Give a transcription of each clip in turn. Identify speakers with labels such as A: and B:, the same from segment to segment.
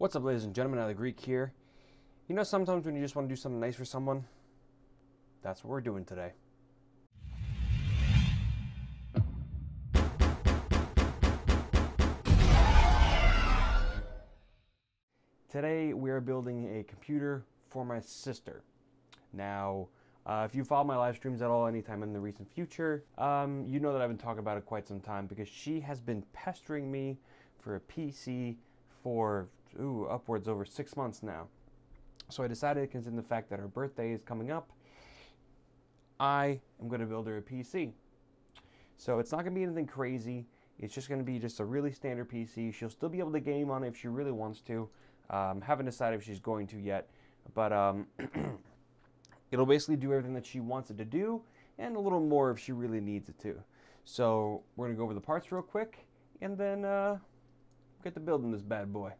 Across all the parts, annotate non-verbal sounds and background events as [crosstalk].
A: What's up, ladies and gentlemen? Out of the Greek here. You know, sometimes when you just want to do something nice for someone, that's what we're doing today. Today, we are building a computer for my sister. Now, uh, if you follow my live streams at all anytime in the recent future, um, you know that I've been talking about it quite some time because she has been pestering me for a PC for ooh, upwards over six months now. So I decided, considering the fact that her birthday is coming up, I am going to build her a PC. So it's not going to be anything crazy. It's just going to be just a really standard PC. She'll still be able to game on it if she really wants to. Um, haven't decided if she's going to yet, but um, [clears throat] it'll basically do everything that she wants it to do, and a little more if she really needs it to. So we're gonna go over the parts real quick, and then uh, get to building this bad boy.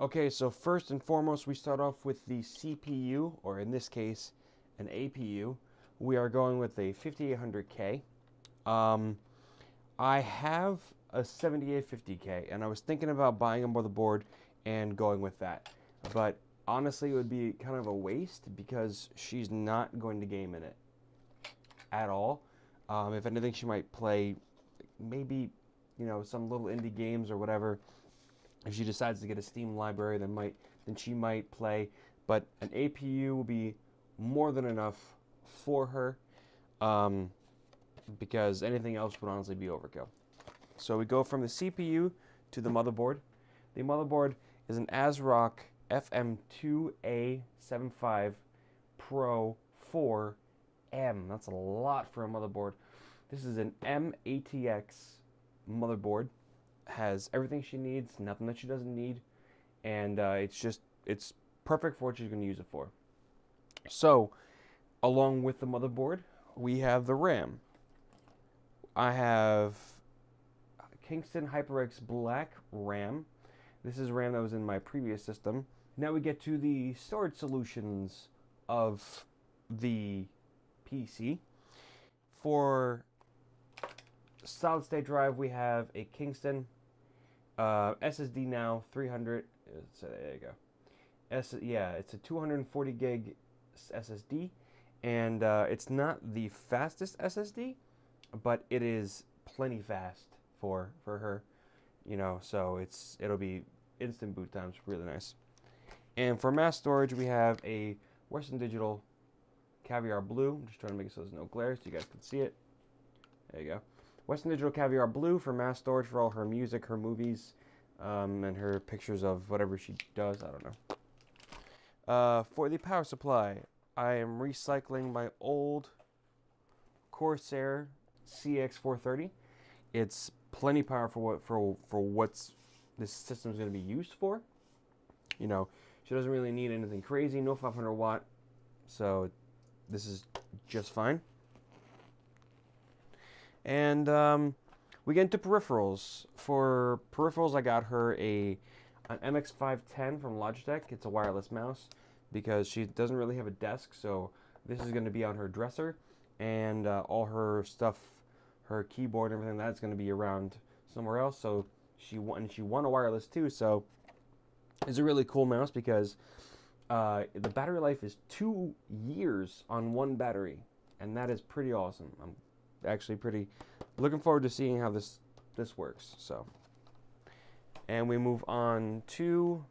A: Okay, so first and foremost, we start off with the CPU, or in this case, an APU. We are going with a 5800K. Um, I have a 7850K, and I was thinking about buying a motherboard and going with that. But honestly, it would be kind of a waste because she's not going to game in it at all. Um, if anything, she might play maybe, you know, some little indie games or whatever. If she decides to get a Steam library, then might then she might play. But an APU will be more than enough for her, um, because anything else would honestly be overkill. So we go from the CPU to the motherboard. The motherboard is an ASRock FM2A75 Pro 4M. That's a lot for a motherboard. This is an M-ATX motherboard. Has everything she needs, nothing that she doesn't need, and uh, it's just it's perfect for what she's going to use it for. So, along with the motherboard, we have the RAM. I have Kingston HyperX Black RAM. This is RAM that was in my previous system. Now we get to the storage solutions of the PC. For solid state drive, we have a Kingston uh, SSD now 300. So there you go. S yeah, it's a 240 gig SSD, and uh, it's not the fastest SSD, but it is plenty fast for for her. You know, so it's it'll be instant boot times, really nice. And for mass storage, we have a Western Digital Caviar Blue. I'm just trying to make it so there's no glare so you guys can see it. There you go. Western Digital Caviar Blue for mass storage for all her music, her movies, um, and her pictures of whatever she does. I don't know. Uh, for the power supply, I am recycling my old Corsair CX430. It's plenty power for what for for what's this system is going to be used for. You know, she doesn't really need anything crazy, no 500 watt, so this is just fine. And um, we get into peripherals. For peripherals, I got her a an MX510 from Logitech. It's a wireless mouse because she doesn't really have a desk, so this is going to be on her dresser, and uh, all her stuff, her keyboard, and everything that's going to be around somewhere else. So she won. She won a wireless too. So it's a really cool mouse because uh, the battery life is two years on one battery, and that is pretty awesome. I'm actually pretty looking forward to seeing how this this works. So, and we move on to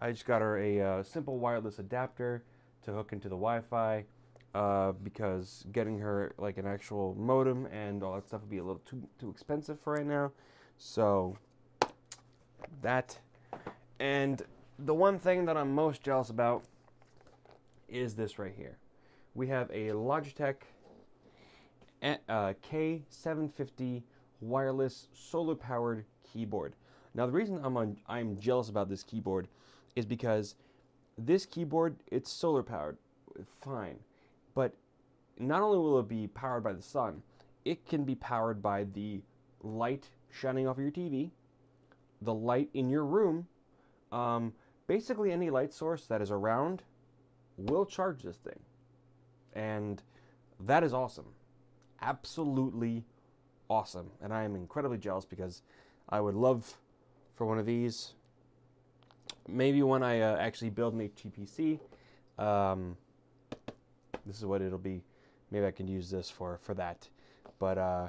A: I just got her a uh, simple wireless adapter to hook into the Wi-Fi uh, because getting her like an actual modem and all that stuff would be a little too too expensive for right now. So that and the one thing that I'm most jealous about is this right here. We have a Logitech K750 wireless solar powered keyboard. Now the reason I'm on, I'm jealous about this keyboard is because this keyboard it's solar powered, fine, but not only will it be powered by the sun, it can be powered by the light shining off of your TV, the light in your room, um, basically any light source that is around will charge this thing. And that is awesome. Absolutely awesome. And I am incredibly jealous because I would love for one of these. maybe when I uh, actually build an HTPC, um, this is what it'll be. Maybe I can use this for for that. But uh,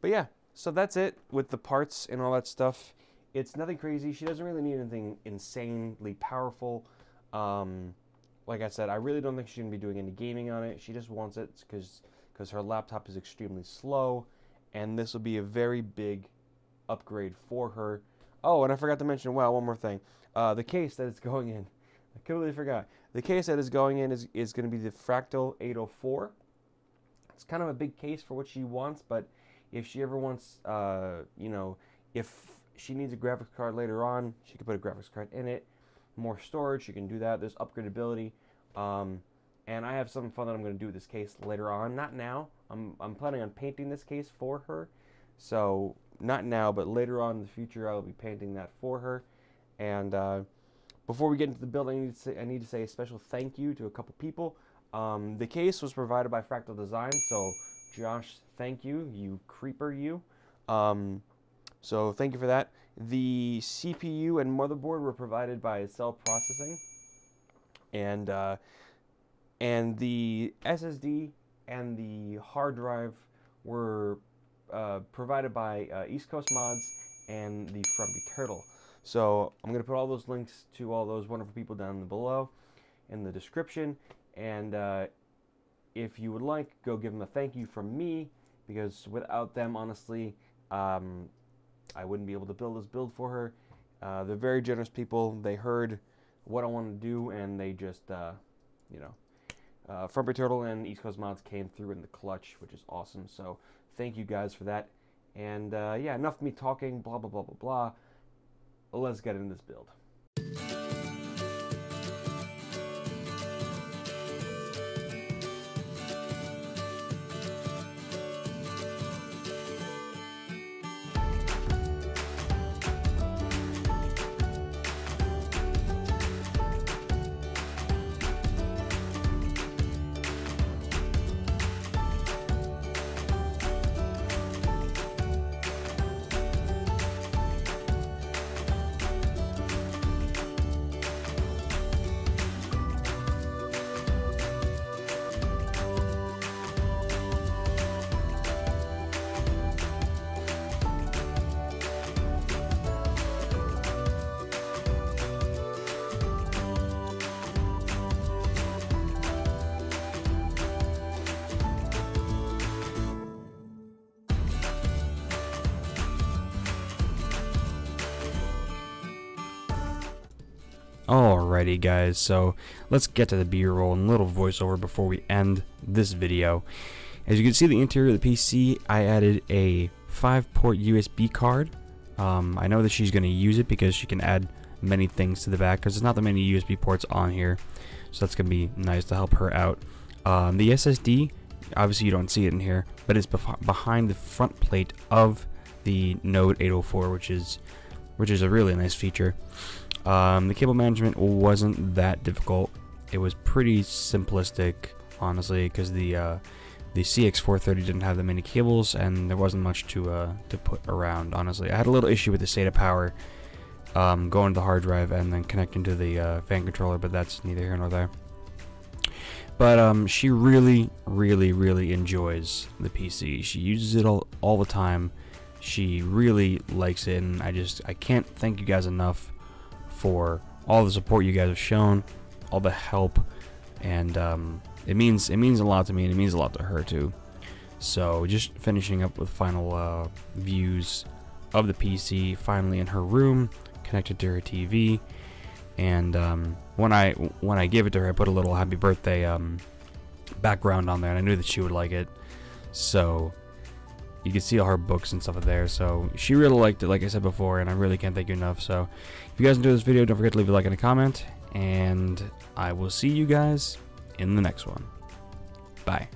A: but yeah, so that's it with the parts and all that stuff. It's nothing crazy. She doesn't really need anything insanely powerful. Um, like I said, I really don't think she's gonna be doing any gaming on it. She just wants it because because her laptop is extremely slow, and this will be a very big upgrade for her. Oh, and I forgot to mention. Well, one more thing. Uh, the case that it's going in. I completely forgot. The case that is going in is, is going to be the Fractal 804. It's kind of a big case for what she wants, but if she ever wants, uh, you know, if she needs a graphics card later on, she can put a graphics card in it. More storage, she can do that. There's upgradability. Um, and I have some fun that I'm going to do with this case later on. Not now. I'm, I'm planning on painting this case for her. So, not now, but later on in the future, I'll be painting that for her. And uh, before we get into the build, I need, to say, I need to say a special thank you to a couple people. Um, the case was provided by Fractal Design, so Josh, thank you, you creeper, you. Um, so thank you for that. The CPU and motherboard were provided by Cell Processing, and uh, and the SSD and the hard drive were uh, provided by uh, East Coast Mods and the Frumpy Turtle. So I'm going to put all those links to all those wonderful people down below in the description. And uh, if you would like, go give them a thank you from me because without them, honestly, um, I wouldn't be able to build this build for her. Uh, they're very generous people. They heard what I wanted to do and they just, uh, you know, uh, Turtle and East Coast Mods came through in the clutch, which is awesome. So thank you guys for that. And uh, yeah, enough of me talking, blah, blah, blah, blah, blah let's get into this build. Alrighty guys, so let's get to the B-roll and little voiceover before we end this video. As you can see the interior of the PC, I added a 5-port USB card. Um, I know that she's going to use it because she can add many things to the back because there's not that many USB ports on here. So that's going to be nice to help her out. Um, the SSD, obviously you don't see it in here, but it's behind the front plate of the Node 804, which is which is a really nice feature. Um, the cable management wasn't that difficult. It was pretty simplistic, honestly, because the uh, the CX430 didn't have that many cables, and there wasn't much to uh, to put around. Honestly, I had a little issue with the SATA power um, going to the hard drive and then connecting to the uh, fan controller, but that's neither here nor there. But um, she really, really, really enjoys the PC. She uses it all, all the time. She really likes it, and I just I can't thank you guys enough for all the support you guys have shown, all the help, and um, it means it means a lot to me, and it means a lot to her too. So just finishing up with final uh, views of the PC, finally in her room, connected to her TV, and um, when I when I gave it to her, I put a little happy birthday um, background on there, and I knew that she would like it. So you can see all her books and stuff there. So she really liked it, like I said before, and I really can't thank you enough. So if you guys enjoyed this video, don't forget to leave a like and a comment, and I will see you guys in the next one. Bye.